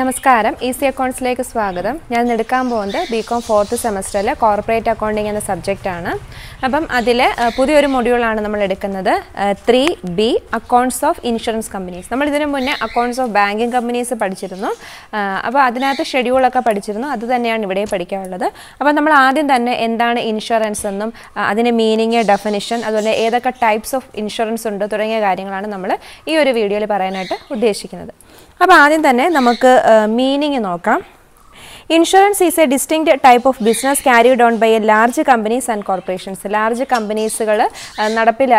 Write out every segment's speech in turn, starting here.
നമസ്കാരം. ഈസി അക്കൗണ്ട്സിലേക്ക് സ്വാഗതം. ഞാൻ എടുക്കാൻ പോകുന്നത് ബി കോം ഫോർത്ത് സെമസ്റ്ററിലെ കോർപ്പറേറ്റ് അക്കൗണ്ടിങ് എന്ന സബ്ജക്റ്റാണ് അപ്പം അതിൽ പുതിയൊരു മൊഡ്യൂളാണ് നമ്മൾ എടുക്കുന്നത്. Three B accounts of insurance companies നമ്മൾ ഇതിനു മുന്നേ അക്കൗണ്ട്സ് ഓഫ് ബാങ്കിങ് കമ്പനീസ് പഠിച്ചിരുന്നു. അപ്പോൾ അതിനകത്ത് ഷെഡ്യൂളൊക്കെ പഠിച്ചിരുന്നു. അത് തന്നെയാണ് ഇവിടെ പഠിക്കാനുള്ളത്. അപ്പോൾ നമ്മൾ ആദ്യം തന്നെ എന്താണ് ഇൻഷുറൻസ് എന്നും അതിന്റെ മീനിങ് ഡെഫിനിഷൻ അതുപോലെ ഏതൊക്കെ ടൈപ്സ് ഓഫ് ഇൻഷുറൻസ് ഉണ്ട് തുടങ്ങിയ കാര്യങ്ങളാണ് നമ്മൾ ഈ ഒരു വീഡിയോയിൽ പറയാനായിട്ട് ഉദ്ദേശിക്കുന്നത്. അപ്പോൾ ആദ്യം തന്നെ നമുക്ക് മീനിങ് നോക്കാം. Insurance is A distinct type of business carried on by A large companies and corporations large കമ്പനീസുകൾ നടപ്പിൽ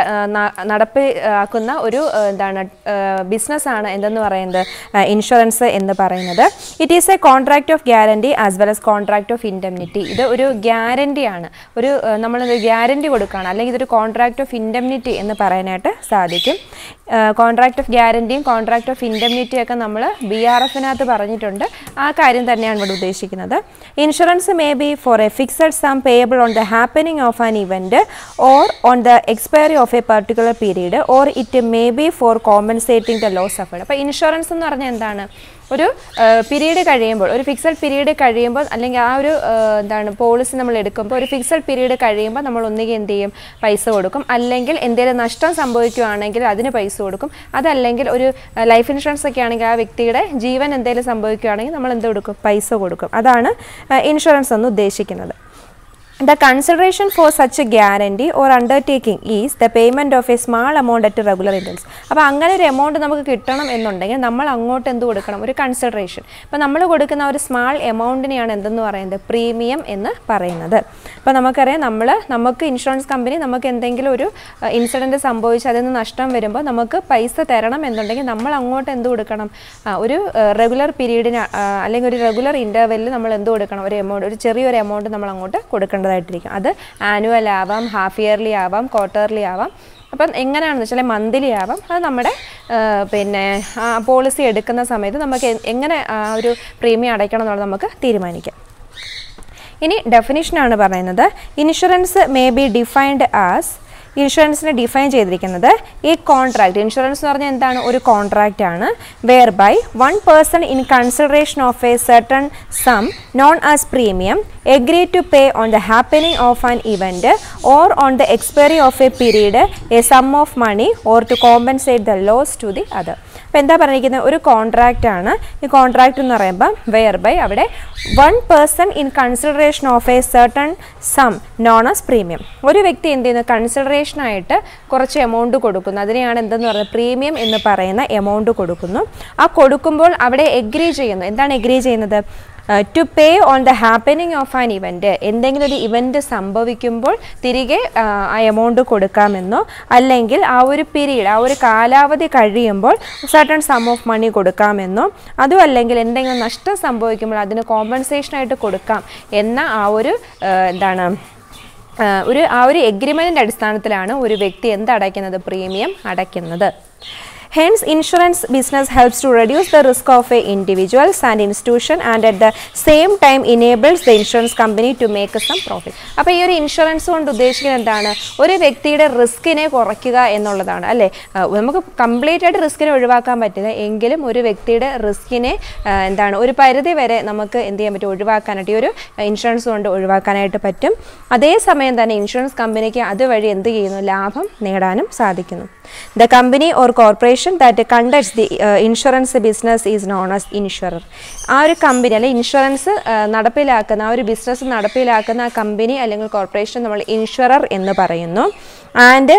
നടപ്പിലാക്കുന്ന ഒരു എന്താണ് ബിസിനസ്സാണ് എന്തെന്ന് പറയുന്നത്? ഇൻഷുറൻസ് എന്ന് പറയുന്നത്. It is a contract of guarantee as well as contract of indemnity ഇത് ഒരു ഗ്യാരണ്ടിയാണ് ഒരു നമ്മളൊരു ഗ്യാരണ്ടി കൊടുക്കുകയാണ്. അല്ലെങ്കിൽ ഇതൊരു കോൺട്രാക്ട് ഓഫ് ഇൻഡെംനിറ്റി എന്ന് പറയാനായിട്ട് സാധിക്കും. കോൺട്രാക്ട് ഓഫ് ഗ്യാരണ്ടിയും കോൺട്രാക്ട് ഓഫ് ഇൻഡെംനിറ്റിയും ഒക്കെ നമ്മൾ ബി ആർ എഫിനകത്ത് പറഞ്ഞിട്ടുണ്ട്. ആ കാര്യം തന്നെയാണ് ഇവിടെ ഉദ്ദേശിക്കുന്നത്. Insurance may be for a fixed sum payable on the happening of an event or on the expiry of a particular period or it may be for compensating the loss of അപ്പോൾ insurance എന്ന് പറഞ്ഞാൽ എന്താണ്? ഒരു period കഴിയുമ്പോൾ ഒരു fixed period കഴിയുമ്പോൾ അല്ലെങ്കിൽ ആ ഒരു എന്താണ് പോളിസി നമ്മൾ എടുക്കുമ്പോൾ ഒരു ഫിക്സഡ് പീരീഡ് കഴിയുമ്പോൾ നമ്മൾ ഒന്നുകിൽ എന്ത് ചെയ്യും? പൈസ കൊടുക്കും. അല്ലെങ്കിൽ എന്തെങ്കിലും നഷ്ടം സംഭവിക്കുകയാണെങ്കിൽ അതിന് പൈസ കൊടുക്കും. അതല്ലെങ്കിൽ ഒരു ലൈഫ് ഇൻഷുറൻസ് ഒക്കെ ആണെങ്കിൽ ആ വ്യക്തിയുടെ ജീവൻ എന്തെങ്കിലും സംഭവിക്കുകയാണെങ്കിൽ നമ്മൾ എന്ത് കൊടുക്കും? പൈസ കൊടുക്കും. അതാണ് ഇൻഷുറൻസ് എന്ന് ഉദ്ദേശിക്കുന്നത്. The consideration for such a guarantee or undertaking is the payment of a small amount at regular intervals. അപ്പോൾ അങ്ങനെ ഒരു എമൗണ്ട് നമുക്ക് കിട്ടണം എന്നുണ്ടെങ്കിൽ നമ്മൾ അങ്ങോട്ട് എന്ത് കൊടുക്കണം? ഒരു കൺസിഡറേഷൻ അപ്പോൾ നമ്മൾ കൊടുക്കുന്ന ഒരു സ്മാൾ എമൗണ്ടിനെയാണ് എന്തെന്ന് പറയുന്നത്? പ്രീമിയം എന്ന് പറയുന്നത്. അപ്പോൾ നമുക്കറിയാം നമ്മൾ നമുക്ക് ഇൻഷുറൻസ് കമ്പനി നമുക്ക് എന്തെങ്കിലും ഒരു ഇൻസിഡന്റ് സംഭവിച്ച് അതിൽ നിന്ന് നഷ്ടം വരുമ്പോൾ നമുക്ക് പൈസ തരണം എന്നുണ്ടെങ്കിൽ നമ്മൾ അങ്ങോട്ട് എന്ത് കൊടുക്കണം? ഒരു റെഗുലർ പീരീഡിന് അല്ലെങ്കിൽ ഒരു റെഗുലർ ഇന്റർവെല്ലിൽ നമ്മൾ എന്ത് കൊടുക്കണം? ഒരു എമൗണ്ട് ഒരു ചെറിയൊരു എമൗണ്ട് നമ്മൾ അങ്ങോട്ട് കൊടുക്കേണ്ടതായിട്ടിരിക്കും അത് ആനുവൽ ആവാം ഹാഫ് ഇയർലി ആവാം ക്വാർട്ടർലി ആവാം. അപ്പം എങ്ങനെയാണെന്ന് വെച്ചാൽ മന്ത്ലി ആവാം. അത് നമ്മുടെ പിന്നെ പോളിസി എടുക്കുന്ന സമയത്ത് നമുക്ക് എങ്ങനെ ഒരു പ്രീമിയം അടയ്ക്കണം എന്നുള്ളത് നമുക്ക് തീരുമാനിക്കാം. ഇനി ഡെഫിനിഷനാണ് പറയുന്നത്. Insurance may be defined as ഇൻഷുറൻസിനെ define ചെയ്തിരിക്കുന്നത് ഈ കോൺട്രാക്ട് ഇൻഷുറൻസ് എന്ന് പറഞ്ഞാൽ എന്താണ്? ഒരു കോൺട്രാക്റ്റ് ആണ് whereby one person in consideration of a certain sum known as premium agree to pay on the happening of an event or on the expiry of a period a sum of money or to compensate the loss to the other അപ്പോൾ എന്താ പറഞ്ഞിരിക്കുന്നത് ഒരു contract ആണ്. ഈ contract എന്ന് പറയുമ്പോൾ whereby അവിടെ one person in consideration of a certain sum known as premium ഒരു വ്യക്തി എന്ത് ചെയ്യുന്നു? കൺസിഡറേഷനായിട്ട് കുറച്ച് എമൗണ്ട് കൊടുക്കുന്നു. അതിനെയാണ് എന്തെന്ന് പറയുന്നത്? പ്രീമിയം എന്ന് പറയുന്ന എമൗണ്ട് കൊടുക്കുന്നു. ആ കൊടുക്കുമ്പോൾ അവിടെ എഗ്രി ചെയ്യുന്നു. എന്താണ് എഗ്രി ചെയ്യുന്നത്? To pay on the happening of an event എന്തെങ്കിലും ഒരു ഇവന്റ് സംഭവിക്കുമ്പോൾ തിരികെ ആ, ആ എമൗണ്ട് കൊടുക്കാമെന്നോ അല്ലെങ്കിൽ ആ ഒരു പീരീഡ് ആ ഒരു കാലാവധി കഴിയുമ്പോൾ സർട്ടൺ സം ഓഫ് മണി കൊടുക്കാമെന്നോ അതും അല്ലെങ്കിൽ എന്തെങ്കിലും നഷ്ടം സംഭവിക്കുമ്പോൾ അതിന് കോമ്പൻസേഷനായിട്ട് കൊടുക്കാം എന്ന ആ ഒരു എന്താണ് ഒരു ആ ഒരു എഗ്രിമെന്റിന്റെ അടിസ്ഥാനത്തിലാണ് ഒരു വ്യക്തി എന്ത് അടയ്ക്കുന്നത് പ്രീമിയം അടയ്ക്കുന്നത്. Hence, insurance business helps to reduce the risk of a individuals and institution and at the same time enables the insurance company to make some profit. അപ്പോൾ ഈ ഒരു ഇൻഷുറൻസ് കൊണ്ട് ഉദ്ദേശിക്കുന്നത് എന്താണ്? ഒരു വ്യക്തിയുടെ റിസ്കിനെ കുറയ്ക്കുക എന്നുള്ളതാണ് അല്ലേ? നമുക്ക് കംപ്ലീറ്റ് ആയിട്ട് റിസ്കിനെ ഒഴിവാക്കാൻ പറ്റില്ല. എങ്കിലും ഒരു വ്യക്തിയുടെ റിസ്കിനെ എന്താണ് ഒരു പരിധി വരെ നമുക്ക് എന്ത് ചെയ്യാൻ പറ്റും? ഒഴിവാക്കാനായിട്ട് ഈ ഒരു ഇൻഷുറൻസ് കൊണ്ട് ഒഴിവാക്കാനായിട്ട് പറ്റും. അതേസമയം തന്നെ ഇൻഷുറൻസ് കമ്പനിക്ക് അതുവഴി എന്ത് ചെയ്യുന്നു? ലാഭം നേടാനും സാധിക്കുന്നു. The company or corporation that conducts the insurance business is known as insurer ആ ഒരു കമ്പനി അല്ലെങ്കിൽ ഇൻഷുറൻസ് നടപ്പിലാക്കുന്ന ആ ഒരു ബിസിനസ് നടപ്പിലാക്കുന്ന ആ കമ്പനി അല്ലെങ്കിൽ കോർപ്പറേഷൻ നമ്മൾ ഇൻഷുറർ എന്ന് പറയുന്നു. And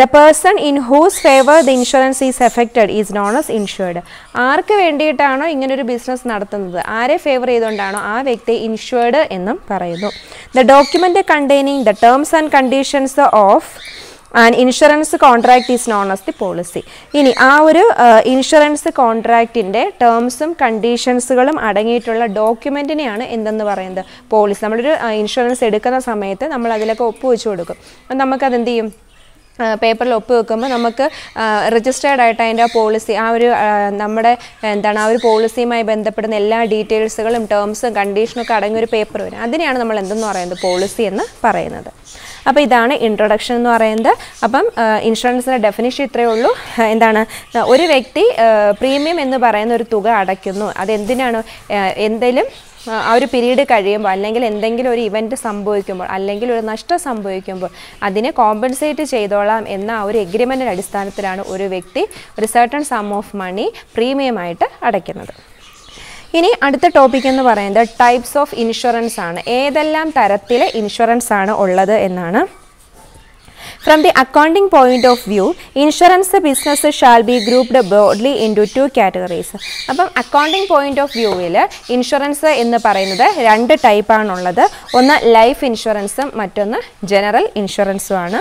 the person in whose favour the insurance is effected is known as insured ആർക്ക് വേണ്ടിയിട്ടാണോ ഇങ്ങനൊരു ബിസിനസ് നടത്തുന്നത്? ആരെ ഫേവർ ചെയ്തുകൊണ്ടാണോ ആ വ്യക്തി ഇൻഷുർഡ് എന്നും പറയുന്നു. The document containing the terms and conditions of and insurance contract is known as the policy ഇനി ആ ഒരു ഇൻഷുറൻസ് കോൺട്രാക്റ്റിന്റെ ടേംസും കണ്ടീഷൻസുകളും അടങ്ങിയിട്ടുള്ള ഡോക്യുമെന്റിനെയാണ് എന്തെന്ന് പറയുന്നത്? പോളിസി നമ്മളൊരു ഇൻഷുറൻസ് എടുക്കുന്ന സമയത്ത് നമ്മൾ അതിലൊക്കെ ഒപ്പുവെച്ച് കൊടുക്കും. അപ്പം നമുക്കത് എന്ത് ചെയ്യും? പേപ്പറിൽ ഒപ്പ് വെക്കുമ്പോൾ നമുക്ക് രജിസ്റ്റേർഡ് ആയിട്ട് അതിന്റെ പോളിസി ആ ഒരു നമ്മുടെ എന്താണ് ആ ഒരു പോളിസിയുമായി ബന്ധപ്പെടുന്ന എല്ലാ ഡീറ്റെയിൽസുകളും ടേംസും കണ്ടീഷനും ഒക്കെ അടങ്ങിയ ഒരു പേപ്പർ വരും. അതിനെയാണ് നമ്മൾ എന്തെന്ന് പറയുന്നത്? പോളിസി എന്ന് പറയുന്നത്. അപ്പോൾ ഇതാണ് ഇൻട്രൊഡക്ഷൻ എന്ന് പറയുന്നത്. അപ്പം ഇൻഷുറൻസിന്റെ ഡെഫിനിഷൻ ഇത്രയേ ഉള്ളൂ. എന്താണ്? ഒരു വ്യക്തി പ്രീമിയം എന്ന് പറയുന്ന ഒരു തുക അടയ്ക്കുന്നു. അതെന്തിനാണ്? എന്തെങ്കിലും ആ ഒരു പീരീഡ് കഴിയുമ്പോൾ അല്ലെങ്കിൽ എന്തെങ്കിലും ഒരു ഇവന്റ് സംഭവിക്കുമ്പോൾ അല്ലെങ്കിൽ ഒരു നഷ്ടം സംഭവിക്കുമ്പോൾ അതിനെ കോമ്പൻസേറ്റ് ചെയ്തോളാം എന്ന ആ ഒരു എഗ്രിമെന്റിന്റെ അടിസ്ഥാനത്തിലാണ് ഒരു വ്യക്തി ഒരു സർട്ടൺ സം ഓഫ് മണി പ്രീമിയമായിട്ട് അടയ്ക്കുന്നത്. ഇനി അടുത്ത ടോപ്പിക് എന്ന് പറയുന്നത് ടൈപ്സ് ഓഫ് ഇൻഷുറൻസ് ആണ്. ഏതെല്ലാം തരത്തിലെ ഇൻഷുറൻസ് ആണ് ഉള്ളത് എന്നാണ്. From the the point of view insurance business business be be broadly into two categories അപ്പം അക്കൗണ്ടിംഗ് പോയിന്റ് ഓഫ് വ്യൂവിൽ ഇൻഷുറൻസ് എന്ന് പറയുന്നത് രണ്ട് ടൈപ്പാണുള്ളത് ഒന്ന് ലൈഫ് ഇൻഷുറൻസും മറ്റൊന്ന് ജനറൽ ഇൻഷുറൻസും ആണ്.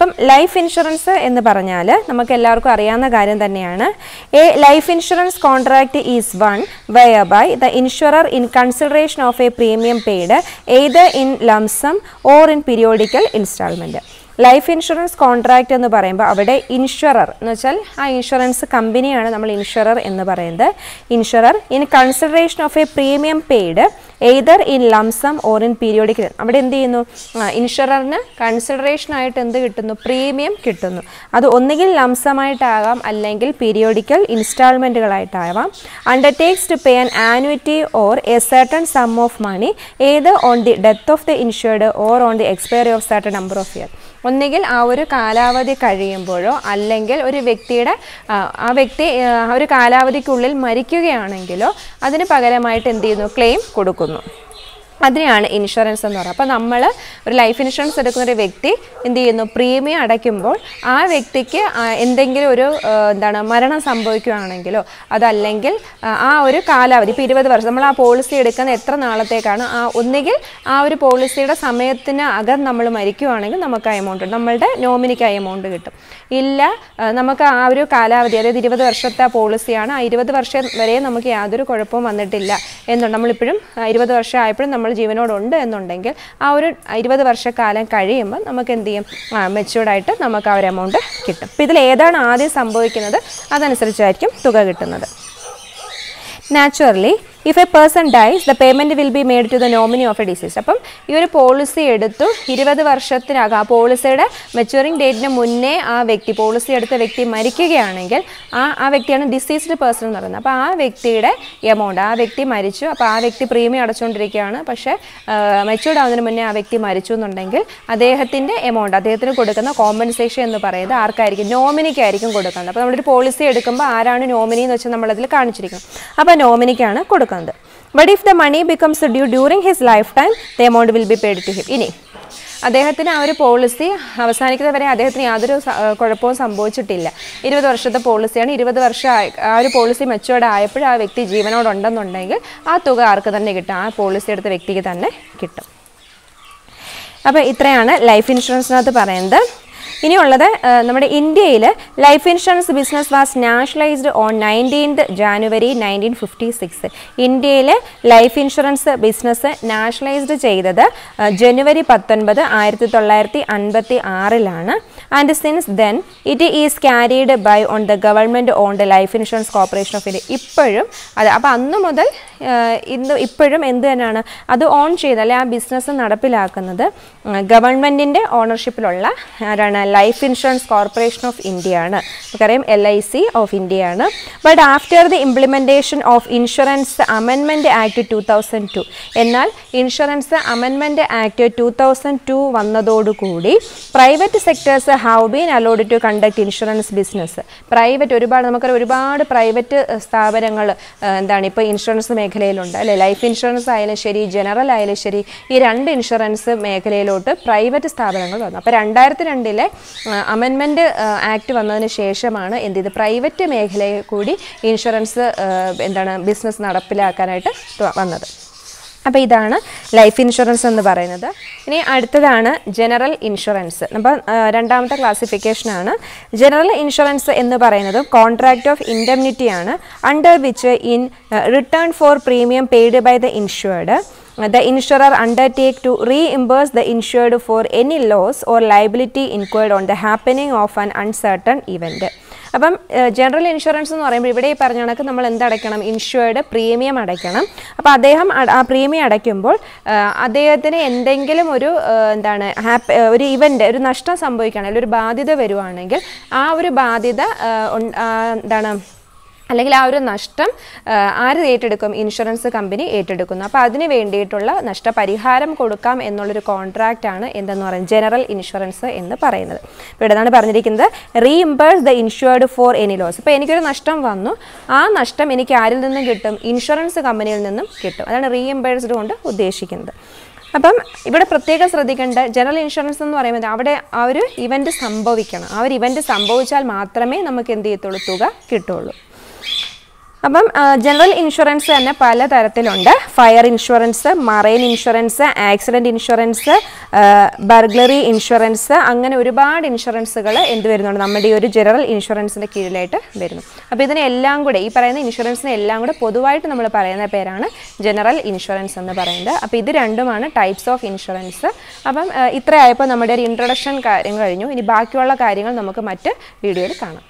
അപ്പം ലൈഫ് ഇൻഷുറൻസ് എന്ന് പറഞ്ഞാൽ നമുക്ക് എല്ലാവർക്കും അറിയാവുന്ന കാര്യം തന്നെയാണ്. A life insurance contract is one whereby the insurer in consideration of a premium paid either in lump sum or in periodical instalment life insurance contract എന്ന് പറയുമ്പോൾ അവിടെ ഇൻഷുറർ എന്ന് വെച്ചാൽ ആ ഇൻഷുറൻസ് കമ്പനിയാണ് നമ്മൾ ഇൻഷുറർ എന്ന് പറയുന്നത്. Insurer in consideration of a premium paid either in lump sum or in periodic അവിടെ എന്ത് ചെയ്യുന്നു? ഇൻഷുററിന് കൺസിഡറേഷൻ ആയിട്ട് എന്ത് കിട്ടുന്നു? പ്രീമിയം കിട്ടുന്നു. അത് ഒന്നുകിൽ ലംസമായിട്ടാകാം അല്ലെങ്കിൽ periodical ഇൻസ്റ്റാൾമെന്റുകളായിട്ടാവാം undertakes to pay an annuity or a certain sum of money either on the death of the insured or on the expiry of certain number of year ഒന്നുകിൽ ആ ഒരു കാലാവധി കഴിയുമ്പോഴോ അല്ലെങ്കിൽ ഒരു വ്യക്തിയുടെ ആ, വ്യക്തി ആ ഒരു കാലാവധിക്കുള്ളിൽ മരിക്കുകയാണെങ്കിലോ അതിന് പകരമായിട്ട് എന്ത് ചെയ്യുന്നു? ക്ലെയിം കൊടുക്കുന്നു. അതിനെയാണ് ഇൻഷുറൻസ് എന്ന് പറയുന്നത്. അപ്പോൾ നമ്മൾ ഒരു ലൈഫ് ഇൻഷുറൻസ് എടുക്കുന്ന ഒരു വ്യക്തി എന്ത് ചെയ്യുന്നു? പ്രീമിയം അടയ്ക്കുമ്പോൾ ആ വ്യക്തിക്ക് എന്തെങ്കിലും ഒരു എന്താണ് മരണം സംഭവിക്കുകയാണെങ്കിലോ അതല്ലെങ്കിൽ ആ, ഒരു കാലാവധി ഇപ്പോൾ ഇരുപത് വർഷം നമ്മൾ ആ പോളിസി എടുക്കുന്ന എത്ര നാളത്തേക്കാണ് ആ ഒന്നുകിൽ ആ ഒരു പോളിസിയുടെ സമയത്തിന് അകം നമ്മൾ മരിക്കുകയാണെങ്കിൽ നമുക്ക് ആ എമൗണ്ട് നമ്മളുടെ നോമിനിക്ക് ആ എമൗണ്ട് കിട്ടും. ഇല്ല നമുക്ക് ആ ഒരു കാലാവധി അതായത് ഇരുപത് വർഷത്തെ പോളിസിയാണ് ആ ഇരുപത് വർഷം വരെ നമുക്ക് യാതൊരു കുഴപ്പവും വന്നിട്ടില്ല എന്നുണ്ട്. നമ്മളിപ്പോഴും ഇരുപത് വർഷം ആയപ്പോഴും നമ്മൾ ജീവനോടുണ്ട് എന്നുണ്ടെങ്കിൽ ആ ഒരു ഇരുപത് വർഷക്കാലം കഴിയുമ്പോൾ നമുക്ക് എന്ത് ചെയ്യും? മെച്ചൂർഡായിട്ട് നമുക്ക് ആ ഒരു എമൗണ്ട് കിട്ടും. അപ്പോൾ ഇതിൽ ഏതാണ് ആദ്യം സംഭവിക്കുന്നത്? അതനുസരിച്ചായിരിക്കും തുക കിട്ടുന്നത്. Naturally if a person dies the payment will be made to the nominee of a disease അപ്പം ഈ ഒരു പോളിസി എടുത്തു ഇരുപത് വർഷത്തിനകം ആ പോളിസിയുടെ മെച്ചുറിങ് ഡേറ്റിന് മുന്നേ ആ വ്യക്തി പോളിസി എടുത്ത വ്യക്തി മരിക്കുകയാണെങ്കിൽ ആ ആ വ്യക്തിയാണ് ഡിസീസ്ഡ് പേഴ്സൺ എന്ന് പറയുന്നത്. അപ്പോൾ ആ വ്യക്തിയുടെ എമൗണ്ട് ആ വ്യക്തി മരിച്ചു. അപ്പോൾ ആ വ്യക്തി പ്രീമിയം അടച്ചുകൊണ്ടിരിക്കുകയാണ്. പക്ഷേ മെച്ചൂർഡ് ആവുന്നതിന് മുന്നേ ആ വ്യക്തി മരിച്ചു എന്നുണ്ടെങ്കിൽ അദ്ദേഹത്തിന്റെ എമൗണ്ട് അദ്ദേഹത്തിന് കൊടുക്കുന്ന കോമ്പൻസേഷൻ എന്ന് പറയുന്നത് ആർക്കായിരിക്കും? നോമിനിക്കായിരിക്കും കൊടുക്കുന്നത്. അപ്പോൾ നമ്മളൊരു പോളിസി എടുക്കുമ്പോൾ ആരാണ് നോമിനി എന്ന് വെച്ചാൽ നമ്മളതിൽ കാണിച്ചിരിക്കുന്നത് അപ്പോൾ നോമിനിക്കാണ് കൊടുക്കുന്നത്. But if the money becomes due during his lifetime the amount will be paid to him ഇനി അദ്ദേഹത്തിന് ആ ഒരു പോളിസി അവസാനിക്കുന്നത് വരെ അദ്ദേഹത്തിന് യാതൊരു കുഴപ്പവും സംഭവിച്ചിട്ടില്ല. ഇരുപത് വർഷത്തെ പോളിസിയാണ് ഇരുപത് വർഷം ആ ഒരു പോളിസി മെച്ചുവേർഡ് ആയപ്പോൾ ആ വ്യക്തി ജീവനോടുണ്ടെന്നുണ്ടെങ്കിൽ ആ തുക ആർക്ക് തന്നെ കിട്ടും? ആ പോളിസി എടുത്ത വ്യക്തിക്ക് തന്നെ കിട്ടും. അപ്പോൾ ഇത്രയാണ് ലൈഫ് ഇൻഷുറൻസിനകത്ത് പറയുന്നത്. ഇനിയുള്ളത് നമ്മുടെ ഇന്ത്യയിൽ life insurance business was nationalised on nineteenth January nineteen fifty six ഇന്ത്യയിൽ ലൈഫ് ഇൻഷുറൻസ് ബിസിനസ് നാഷണലൈസ്ഡ് ചെയ്തത് ജനുവരി പത്തൊൻപത് ആയിരത്തി തൊള്ളായിരത്തി അൻപത്തി ആറിലാണ്. And since then it is carried by on the government on the life insurance corporation of India ഇപ്പോഴും അത് അപ്പോൾ അന്ന് മുതൽ ഇന്ന് ഇപ്പോഴും എന്ത് തന്നെയാണ് അത് ഓൺ ചെയ്ത് അല്ലെ ആ ബിസിനസ് നടപ്പിലാക്കുന്നത് ഗവൺമെന്റിന്റെ ഓണർഷിപ്പിലുള്ള ആരാണ് life insurance corporation of India ആണ്. നമുക്കറിയാം L I C of India ആണ്. But after the implementation of insurance അമെൻമെന്റ് act two thousand two എന്നാൽ ഇൻഷുറൻസ് അമെൻമെന്റ് ആക്ട് ടു തൗസൻഡ് ടു വന്നതോടുകൂടി private sectors have been allowed to conduct insurance business private ഒരുപാട് നമുക്കൊരു ഒരുപാട് private സ്ഥാപനങ്ങൾ എന്താണ് ഇപ്പോൾ ഇൻഷുറൻസ് മേഖലയിലുണ്ട് അല്ലേ? ലൈഫ് ഇൻഷുറൻസ് ആയാലും ശരി ജനറൽ ആയാലും ശരി ഈ രണ്ട് ഇൻഷുറൻസ് മേഖലയിലോട്ട് പ്രൈവറ്റ് സ്ഥാപനങ്ങൾ വന്നു. അപ്പോൾ രണ്ടായിരത്തി രണ്ടിലെ അമെൻമെന്റ് ആക്ട് വന്നതിന് ശേഷമാണ് എന്ത് ചെയ്ത് പ്രൈവറ്റ് മേഖലയിൽ കൂടി ഇൻഷുറൻസ് എന്താണ് ബിസിനസ് നടപ്പിലാക്കാനായിട്ട് വന്നത്. അപ്പോൾ ഇതാണ് ലൈഫ് ഇൻഷുറൻസ് എന്ന് പറയുന്നത്. ഇനി അടുത്തതാണ് ജനറൽ ഇൻഷുറൻസ് അപ്പോൾ രണ്ടാമത്തെ ക്ലാസിഫിക്കേഷനാണ് ജനറൽ ഇൻഷുറൻസ് എന്ന് പറയുന്നത് കോൺട്രാക്റ്റ് ഓഫ് ഇൻഡെംനിറ്റി ആണ് under which in return for premium paid by the insured the insurer undertake to reimburse the insured for any loss or liability incurred on the happening of an uncertain event. അപ്പം general insurance എന്ന് പറയുമ്പോൾ ഇവിടെ ഈ പറഞ്ഞ കണക്ക് നമ്മൾ എന്തടയ്ക്കണം insured premium അടയ്ക്കണം. അപ്പോൾ അദ്ദേഹം ആ പ്രീമിയം അടയ്ക്കുമ്പോൾ അദ്ദേഹത്തിന് എന്തെങ്കിലും ഒരു എന്താണ് ഹാപ്പി ഒരു ഇവന്റ് ഒരു നഷ്ടം സംഭവിക്കുകയാണെങ്കിൽ ഒരു ബാധ്യത വരുവാണെങ്കിൽ ആ ഒരു ബാധ്യത എന്താണ് അല്ലെങ്കിൽ ആ ഒരു നഷ്ടം ആര് ഏറ്റെടുക്കും? ഇൻഷുറൻസ് കമ്പനി ഏറ്റെടുക്കുന്നു. അപ്പോൾ അതിന് വേണ്ടിയിട്ടുള്ള നഷ്ടപരിഹാരം കൊടുക്കാം എന്നുള്ളൊരു കോൺട്രാക്റ്റാണ് എന്തെന്ന് പറയുന്നത് ജനറൽ ഇൻഷുറൻസ് എന്ന് പറയുന്നത്. ഇപ്പോൾ ഇടതാണ് പറഞ്ഞിരിക്കുന്നത്. Reimburse the insured for any loss ഇപ്പോൾ എനിക്കൊരു നഷ്ടം വന്നു. ആ നഷ്ടം എനിക്ക് ആരിൽ നിന്നും കിട്ടും? ഇൻഷുറൻസ് കമ്പനിയിൽ നിന്നും കിട്ടും. അതാണ് റീഇംബേഴ്സ്ഡ് കൊണ്ട് ഉദ്ദേശിക്കുന്നത്. അപ്പം ഇവിടെ പ്രത്യേകം ശ്രദ്ധിക്കേണ്ട ജനറൽ ഇൻഷുറൻസ് എന്ന് പറയുമ്പോൾ അവിടെ ആ ഒരു ഇവന്റ് സംഭവിക്കണം. ആ ഒരു ഇവന്റ് സംഭവിച്ചാൽ മാത്രമേ നമുക്ക് എന്ത് ചെയ്യത്തുള്ളൂ? തുക കിട്ടുള്ളൂ. അപ്പം ജനറൽ ഇൻഷുറൻസ് തന്നെ പല തരത്തിലുണ്ട് fire insurance marine insurance accident insurance burglary insurance അങ്ങനെ ഒരുപാട് ഇൻഷുറൻസുകൾ എന്ത് വരുന്നുണ്ട്? നമ്മുടെ ഈ ഒരു ജനറൽ ഇൻഷുറൻസിന്റെ കീഴിലായിട്ട് വരുന്നു. അപ്പോൾ ഇതിനെല്ലാം കൂടെ ഈ പറയുന്ന ഇൻഷുറൻസിനെ എല്ലാം കൂടെ പൊതുവായിട്ട് നമ്മൾ പറയുന്ന പേരാണ് ജനറൽ ഇൻഷുറൻസ് എന്ന് പറയുന്നത്. അപ്പോൾ ഇത് രണ്ടുമാണ് ടൈപ്സ് ഓഫ് ഇൻഷുറൻസ് അപ്പം ഇത്രയായപ്പോൾ നമ്മുടെ ഒരു ഇൻട്രൊഡക്ഷൻ കാര്യം കഴിഞ്ഞു. ഇനി ബാക്കിയുള്ള കാര്യങ്ങൾ നമുക്ക് മറ്റ് വീഡിയോയിൽ കാണാം.